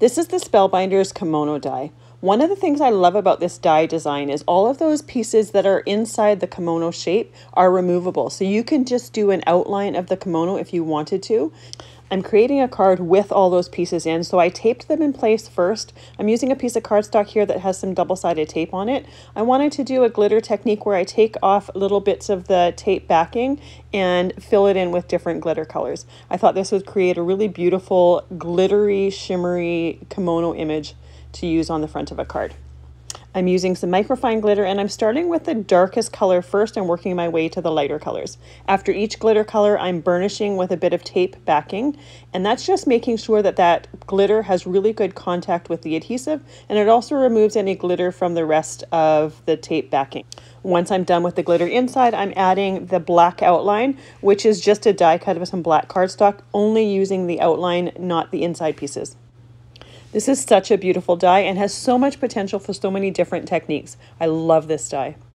This is the Spellbinders kimono die. One of the things I love about this die design is all of those pieces that are inside the kimono shape are removable. So you can just do an outline of the kimono if you wanted to. I'm creating a card with all those pieces in, so I taped them in place first. I'm using a piece of cardstock here that has some double-sided tape on it. I wanted to do a glitter technique where I take off little bits of the tape backing and fill it in with different glitter colors. I thought this would create a really beautiful, glittery, shimmery kimono image to use on the front of a card. I'm using some microfine glitter and I'm starting with the darkest color first and working my way to the lighter colors. After each glitter color, I'm burnishing with a bit of tape backing and that's just making sure that that glitter has really good contact with the adhesive and it also removes any glitter from the rest of the tape backing. Once I'm done with the glitter inside, I'm adding the black outline, which is just a die cut of some black cardstock, only using the outline, not the inside pieces. This is such a beautiful die and has so much potential for so many different techniques. I love this die.